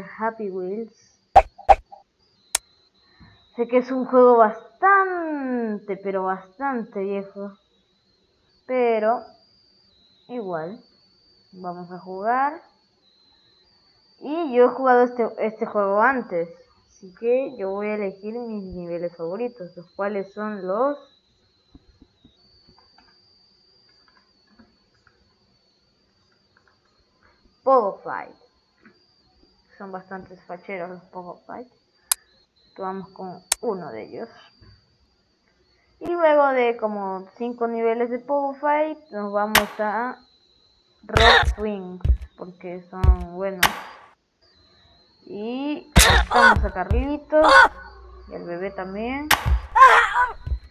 Happy Wheels. Sé que es un juego bastante, pero bastante viejo. Pero, igual, vamos a jugar. Y yo he jugado este, este juego antes. Así que yo voy a elegir mis niveles favoritos, los cuales son los... Pogo. Son bastantes facheros los Pogo Fight. Vamos con uno de ellos. Y luego de como 5 niveles de Pogo Fight, nos vamos a Rock Swings, porque son buenos. Y matamos a Carlitos. Y al bebé también.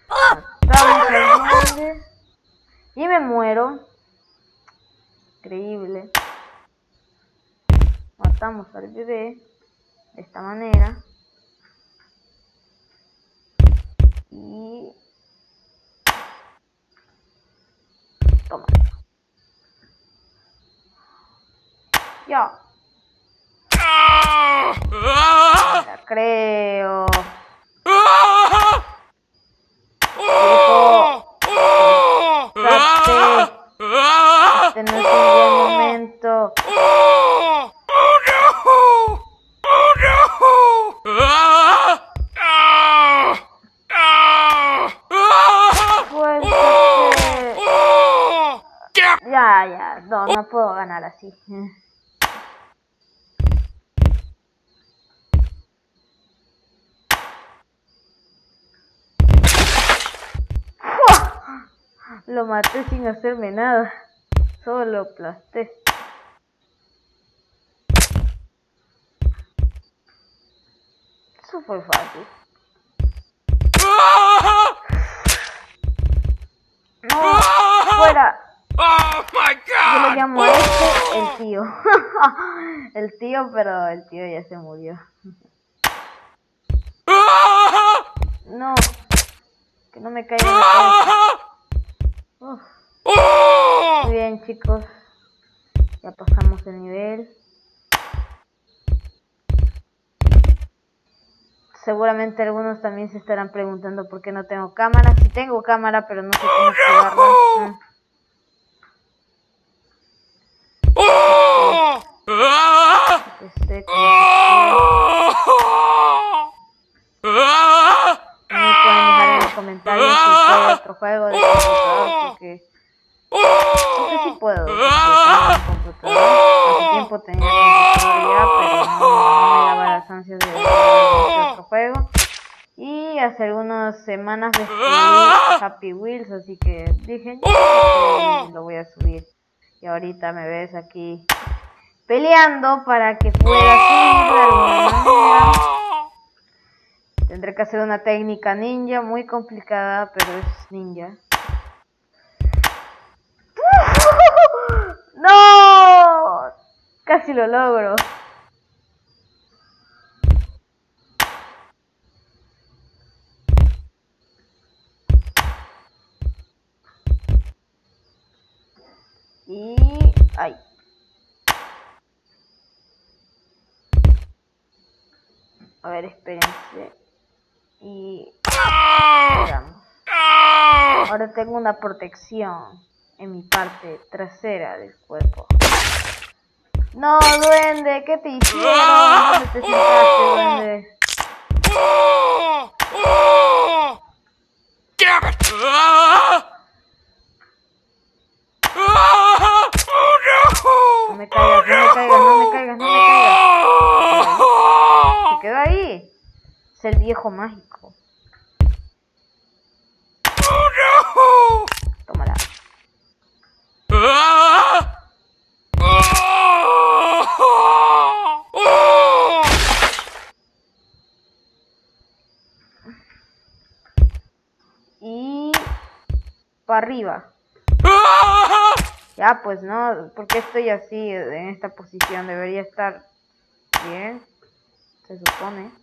Matamos al Y me muero. Increíble. Matamos al bebé. De esta manera. Y... Toma. Ya. La creo. Este no es un buen momento. Ya, ya, no, puedo ganar así. Lo maté sin hacerme nada. Solo aplasté. Eso fue fácil. No, fuera. Yo lo llamo este el tío. el tío, pero el tío ya se murió. No. Que no me caiga muy bien chicos, ya pasamos el nivel. Seguramente algunos también se estarán preguntando por qué no tengo cámara. Si tengo cámara, pero no sé cómo activarla. Este, comentarios si puedo otro juego de computador porque no sé si puedo computador hace tiempo tenía computador ya pero no, me daba las ansias de, otro juego y hace algunas semanas descubrí Happy Wheels así que dije lo voy a subir y ahorita me ves aquí peleando para que pueda subir de alguna manera Tendré que hacer una técnica ninja muy complicada, pero es ninja. ¡No! Casi lo logro. Y... ¡Ay! A ver, espérense. Y... Ahora tengo una protección en mi parte trasera del cuerpo. No, duende, ¿qué te hicieron? ¿Dónde te sentaste, duende? No me caigas, no me caigas, no me caigas, no me caigas. Se quedó ahí el viejo mágico. ¡Oh, Tómala. Y para arriba. Ya, pues no, porque estoy así en esta posición? Debería estar bien, se supone.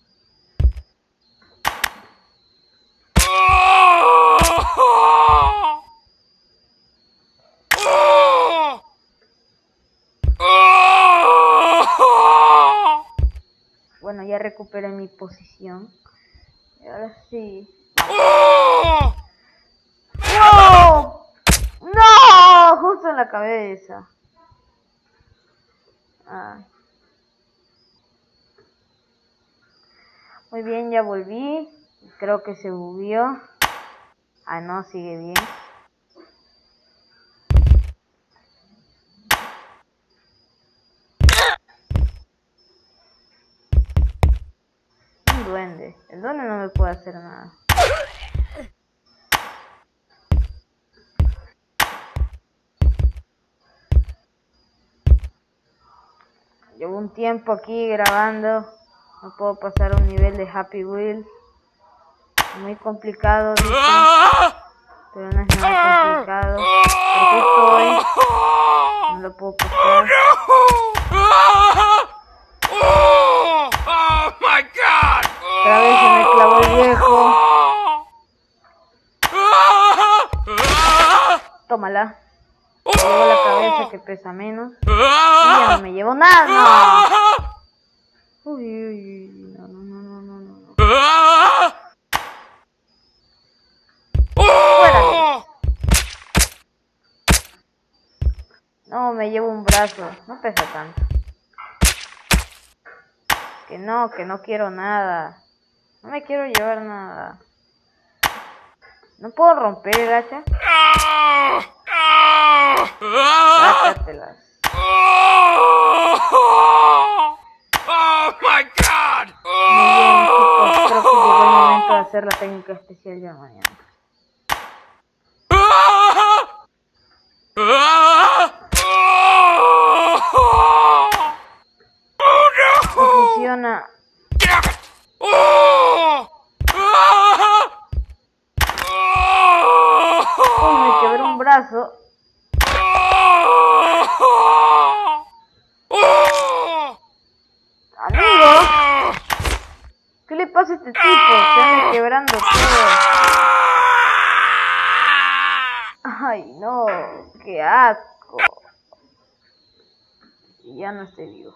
Recuperé mi posición. Y ahora sí. ¡Oh! ¡No! Justo en la cabeza. Muy bien, ya volví. Creo que se bugueó. Ah, no, sigue bien. Un duende. El duende no me puede hacer nada. Llevo un tiempo aquí grabando. No puedo pasar un nivel de Happy Wheel. Muy complicado, Pero no es nada complicado. Aquí estoy. No lo puedo pasar. Otra vez se me clavó el viejo. Tómala. Me llevo la cabeza que pesa menos. Y ya no me llevo nada. Uy, uy, uy. No, no, no, no, no, no. ¡Fuera! No, me llevo un brazo. No pesa tanto. Que no, que no quiero nada. No me quiero llevar nada. ¿No puedo romper el hacha? Sácatelas. Oh my god. Muy bien, chicos, creo que llegó el momento de hacer la técnica especial ya mañana. Funciona. Oh, me quebré un brazo. pasa a este tipo? Se anda quebrando todo. Ay, no, qué asco. Y ya no estoy vivo.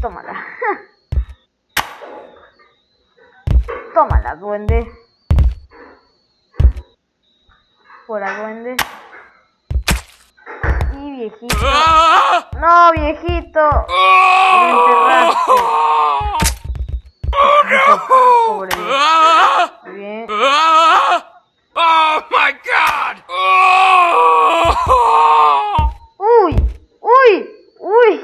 Tómala. Tómala, duende. Fuera, duende viejito. No, viejito. Pobre. Muy bien. Oh my god. Uy, uy, uy.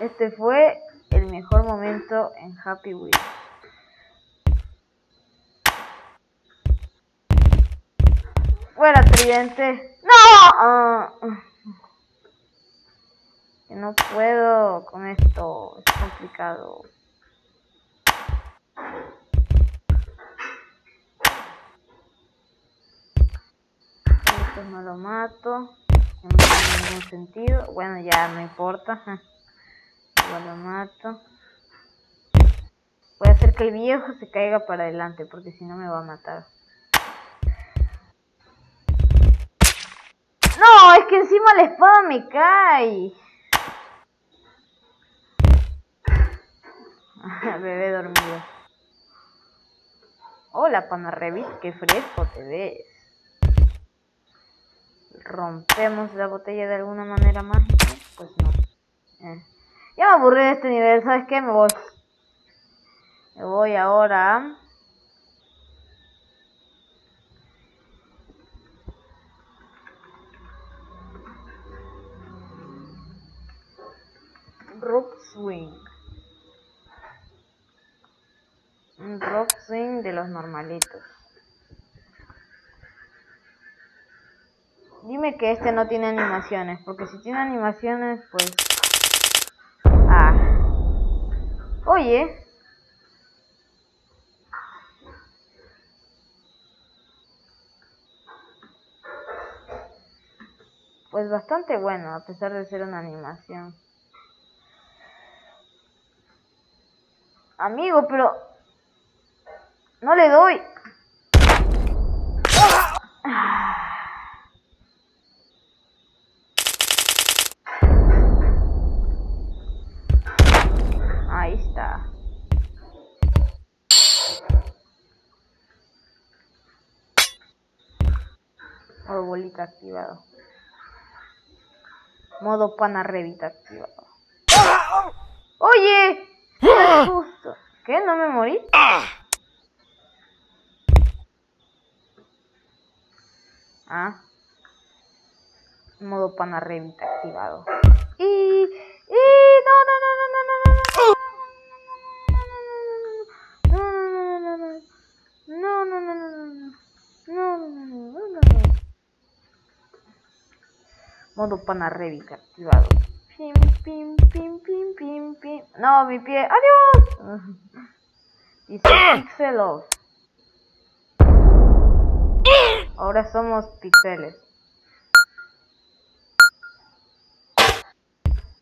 Este fue el mejor momento en Happy Wheel. Fuera, tridente. ¡No! no puedo con esto, es complicado. Esto no lo mato, no tiene ningún sentido. Bueno, ya no importa. Igual lo mato. Voy a hacer que el viejo se caiga para adelante, porque si no me va a matar. Es que encima la espada me cae. Bebé dormido. Hola, Panarrevit, qué fresco te ves. ¿Rompemos la botella de alguna manera mágica? Pues no. Eh. Ya me aburrí de este nivel, ¿sabes qué? Me voy. Me voy ahora Rock Swing. Un rock swing de los normalitos. Dime que este no tiene animaciones, porque si tiene animaciones, pues... Ah. Oye. Pues bastante bueno, a pesar de ser una animación. Amigo, pero... No le doy. Ahí está. Oh, Orbolita activado. Modo panarrevita activado. ¡Oye! Justo. ¿Qué? ¿No me morí? Ah. Modo pana revita activado. Y... Y... No, no, no, no, no, no, no. No, no, no, no, no. No, no, no, no, no. Modo activado. No, mi pie. ¡Adiós! Dice pixelos. Ahora somos pixeles.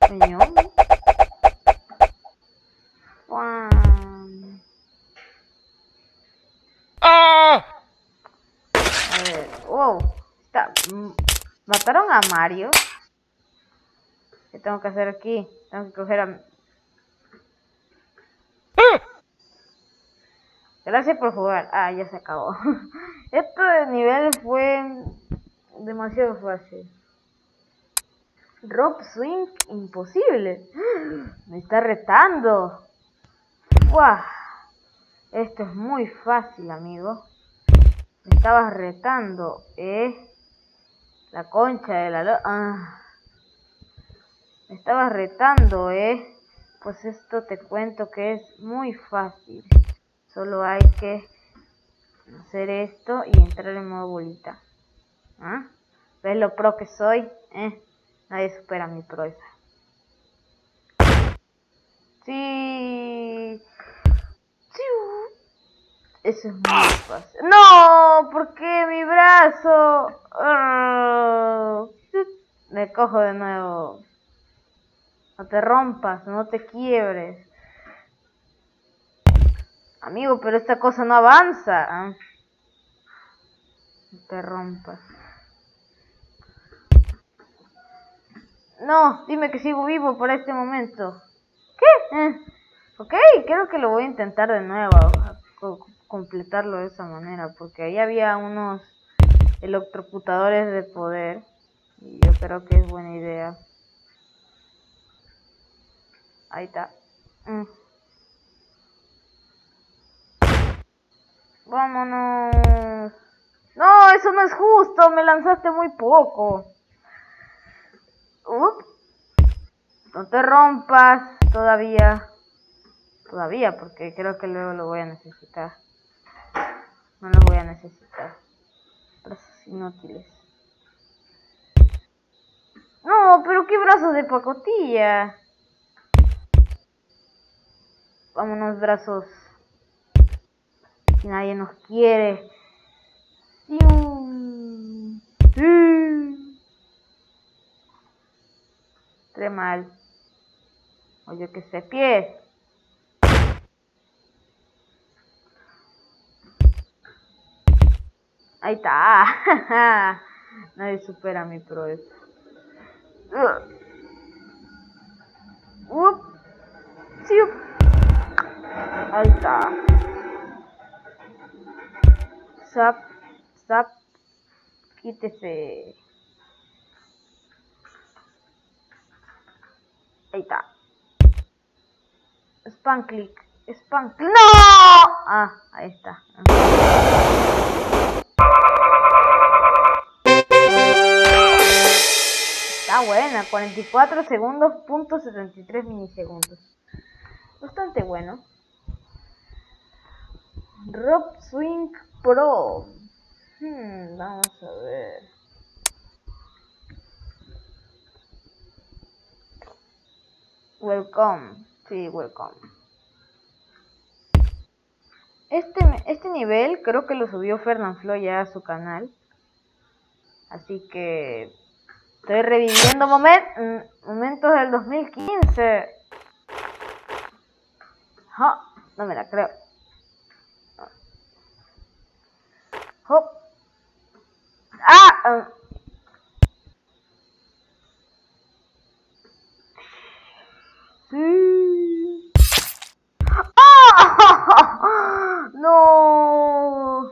Señor. Juan. A ver. Wow. Está. ¿Mataron a Mario? ¿Qué tengo que hacer aquí? Tengo que coger a... Gracias por jugar. Ah, ya se acabó. Este nivel fue demasiado fácil. Rob Swing imposible. Me está retando. ¡Guau! Esto es muy fácil, amigo. Me estabas retando, ¿eh? La concha de la... Ah. Me estabas retando, ¿eh? Pues esto te cuento que es muy fácil. Solo hay que hacer esto y entrar en modo bolita. ¿Ah? ¿Ves lo pro que soy? ¿Eh? Nadie supera mi proeza. Sí. Eso es muy fácil. ¡No! ¿Por qué mi brazo? Ah. Me cojo de nuevo. No te rompas, no te quiebres. Amigo, pero esta cosa no avanza. ¿ah? No te rompas. No, dime que sigo vivo por este momento. ¿Qué? Eh, ok, creo que lo voy a intentar de nuevo. completarlo de esa manera. Porque ahí había unos electrocutadores de poder. Y yo creo que es buena idea. Ahí está. Mm. Vámonos. No, eso no es justo. Me lanzaste muy poco. No te rompas todavía. Todavía, porque creo que luego lo voy a necesitar. No lo voy a necesitar. Brazos inútiles. No, pero qué brazos de pacotilla. Vámonos brazos. Si nadie nos quiere. Tres mal. Oye, que se pies. Ahí está. Nadie supera mi proeza. Ahí está. Zap, zap, quítese. Ahí está. Spam click. Spam click. ¡No! Ah, ahí está. Está buena, 44 segundos, punto 73 milisegundos. Bastante bueno. Rob Swing Pro. Hmm, vamos a ver. Welcome. Sí, welcome. Este, este nivel creo que lo subió Fernanfloo ya a su canal. Así que estoy reviviendo mm, momentos del 2015. no me la creo. Hop. Ah. Uh. ¡No!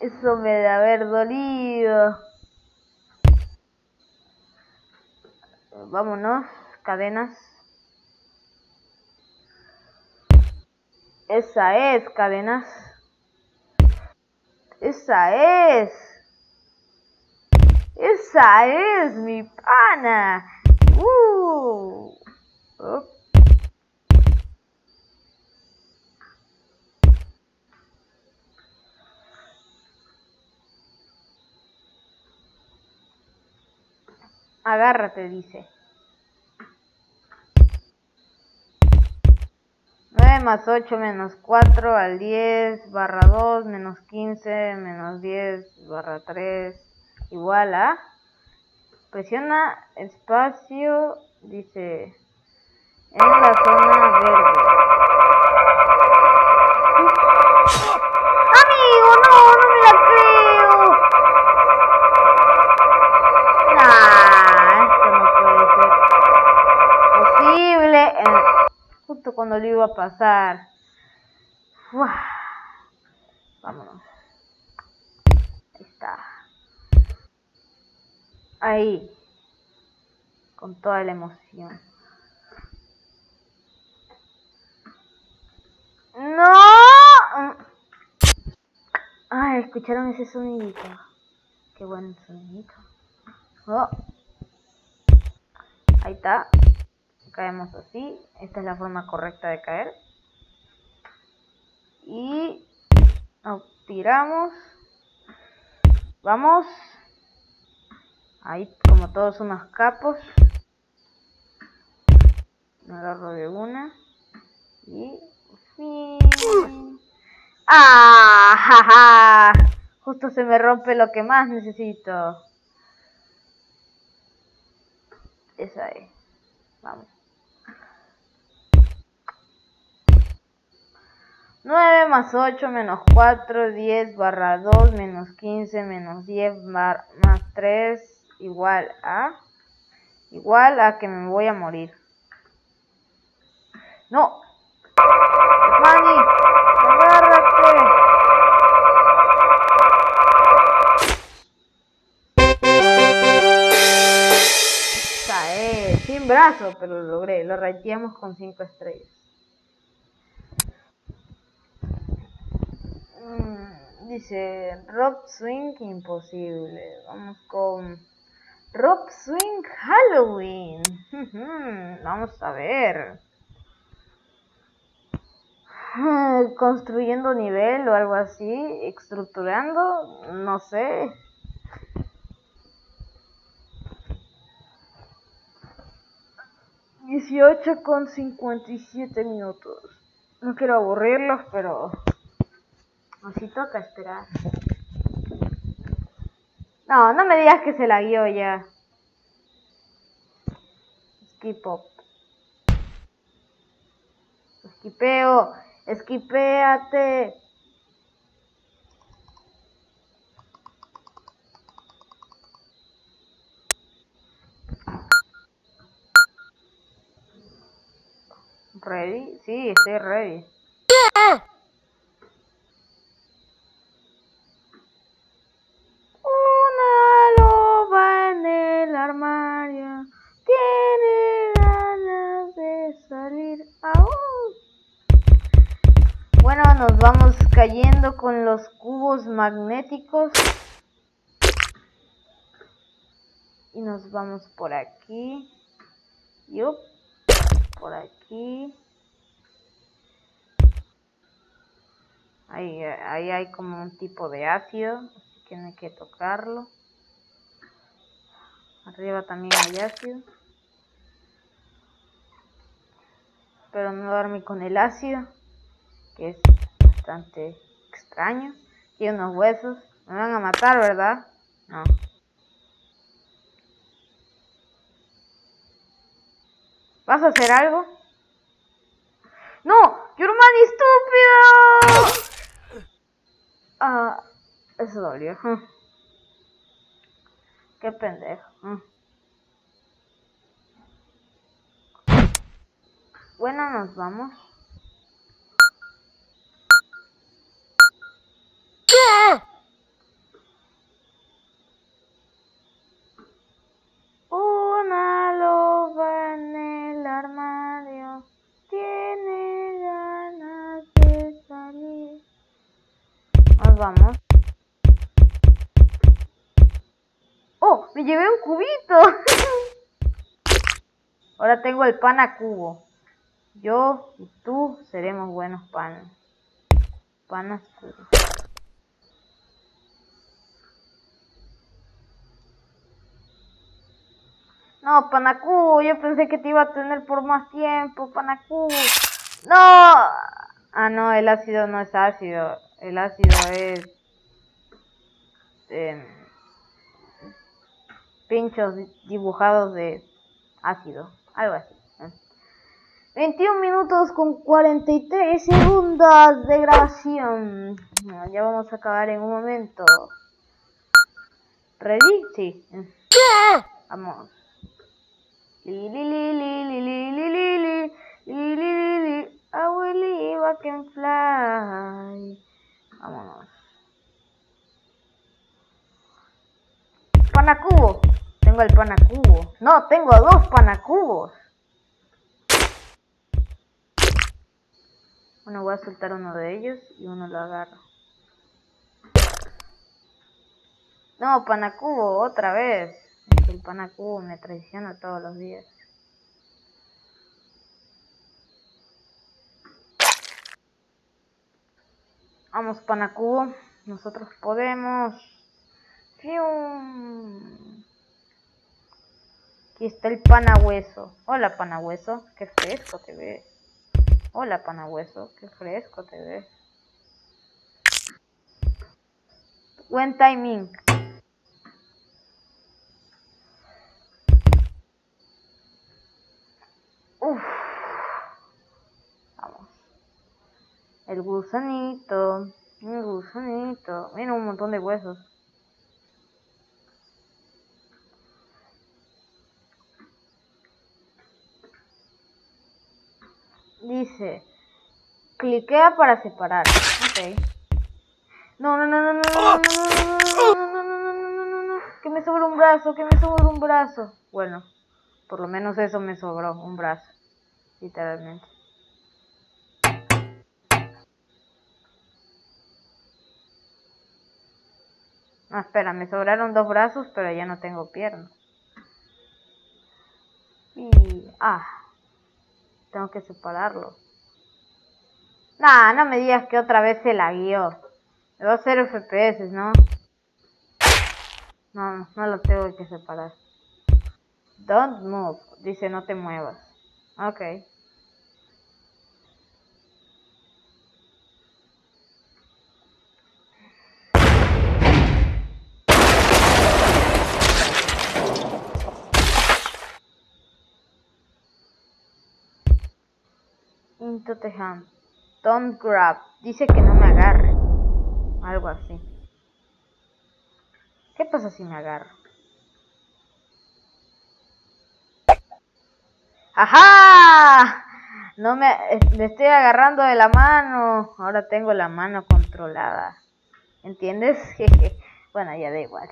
Eso me debe haber dolido. Vámonos, cadenas. Esa es, cadenas. Esa es. Esa es mi pana. Uh. Agárrate, dice. 9 más 8 menos 4 al 10 barra 2 menos 15 menos 10 barra 3 igual a... Presiona espacio, dice, en la zona verde. Justo cuando lo iba a pasar. Vámonos. Ahí está. Ahí. Con toda la emoción. ¡No! Ay, escucharon ese sonidito. Qué buen sonidito. Oh. Ahí está. Caemos así. Esta es la forma correcta de caer. Y nos tiramos. Vamos. Ahí como todos unos capos. Me agarro de una. Y ¡Ah! Ja, Justo se me rompe lo que más necesito. Esa es. Vamos. 9 más 8 menos 4, 10 barra 2 menos 15 menos 10 más 3 igual a igual a que me voy a morir. No, Manny, agárrate. Cae, sin brazo, pero lo logré. Lo rateamos con 5 estrellas. Mm, dice Rock Swing imposible. Vamos con Rock Swing Halloween. Vamos a ver. construyendo nivel o algo así, estructurando, no sé. Dieciocho con cincuenta y siete minutos. No quiero aburrirlos, pero así toca esperar. No, no me digas que se la guió ya. Skip up. Skipeo. Esquipéate. ¿Ready? Sí, estoy ready. Con los cubos magnéticos. Y nos vamos por aquí. Yup. Por aquí. Ahí, ahí hay como un tipo de ácido. Así que no hay que tocarlo. Arriba también hay ácido. Pero no darme con el ácido que es bastante extraño. Y unos huesos. Me van a matar, ¿verdad? No. ¿Vas a hacer algo? ¡No! ¡Yurman estúpido! Ah, eso dolió. Qué pendejo. Bueno, nos vamos. Vamos. ¡Oh! ¡Me llevé un cubito! Ahora tengo el pan a cubo. Yo y tú seremos buenos panes. Panas cubos. No, Panacubo, yo pensé que te iba a tener por más tiempo, Panacubo. No. Ah, no, el ácido no es ácido. El ácido es... Eh, pinchos dibujados de ácido. Algo así. 21 minutos con 43 segundos de grabación. Ya vamos a acabar en un momento. ¿Ready? Sí. Vamos. Li li li li I will fly. Vámonos. Panacubo. Tengo el panacubo. No, tengo dos panacubos. Bueno, voy a soltar uno de ellos y uno lo agarro. No, panacubo, otra vez el panacubo me traiciona todos los días. Vamos, panacubo. Nosotros podemos. Aquí está el panahueso. Hola, panahueso. Qué fresco te ves. Hola, panahueso. Qué fresco te ves. Buen timing. El gusanito. El gusanito. Mira un montón de huesos. Dice, cliquea para separar. Ok. No, no, no, no, no, no, no, no, no, no, no, no, no, que me sobra un brazo, que me sobra un brazo. Bueno, por lo menos eso me sobró, un brazo, literalmente. Ah, espera, me sobraron dos brazos, pero ya no tengo piernas. Y... Ah. Tengo que separarlo. Nah, no me digas que otra vez se la guió. Me va a hacer FPS, ¿no? No, no lo tengo que separar. Don't move. Dice no te muevas. Ok. Hand. Don't grab. Dice que no me agarre. Algo así. ¿Qué pasa si me agarro? ¡Ajá! No me, me estoy agarrando de la mano. Ahora tengo la mano controlada. ¿Entiendes? bueno, ya da igual.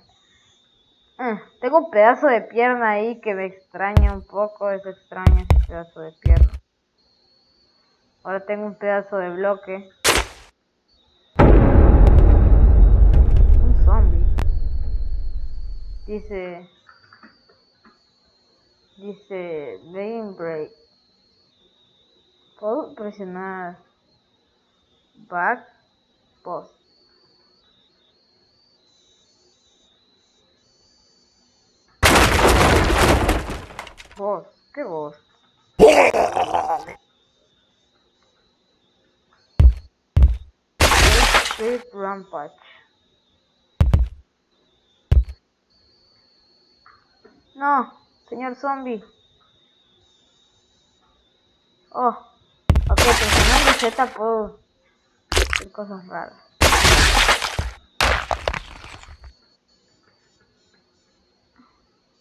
Ah, tengo un pedazo de pierna ahí que me extraña un poco. Es extraño ese pedazo de pierna. Ahora tengo un pedazo de bloque. Un zombie. Dice... Dice... Vein break. Puedo presionar... Back. Post. Voz. ¿Qué voz? Street Rampage. No, señor zombie. Oh, ok, presionando Z puedo hacer cosas raras.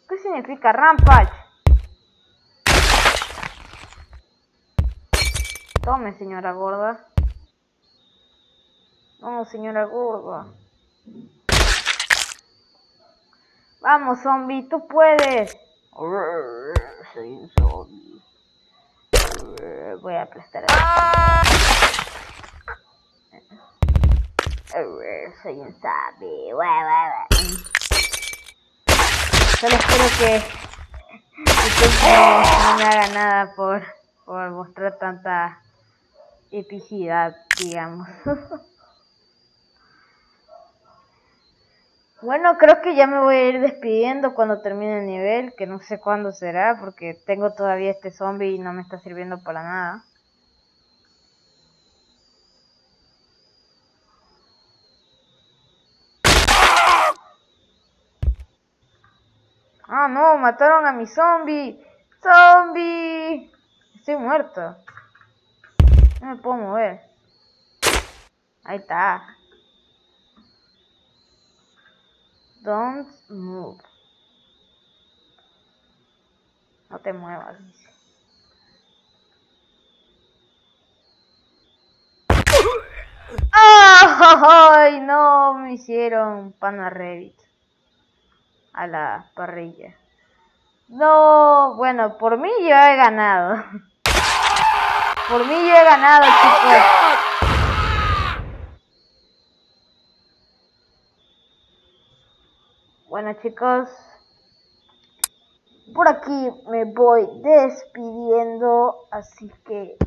¿Qué significa Rampage? Tome, señora gorda. Vamos, señora gorda. Vamos, zombie, tú puedes. Soy un zombie. Voy a aplastar. soy un zombie. Solo espero que no, me haga nada por, por mostrar tanta epicidad, digamos. Bueno, creo que ya me voy a ir despidiendo cuando termine el nivel, que no sé cuándo será, porque tengo todavía este zombie y no me está sirviendo para nada. Ah, no, mataron a mi zombie. ¡Zombie! Estoy muerto. No me puedo mover. Ahí está. Don't move. No te muevas, ¡Ay! No, me hicieron pana Revit a la parrilla. No, bueno, por mí yo he ganado. Por mí yo he ganado, chicos. Bueno, chicos, por aquí me voy despidiendo, así que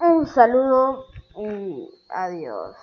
un saludo y adiós.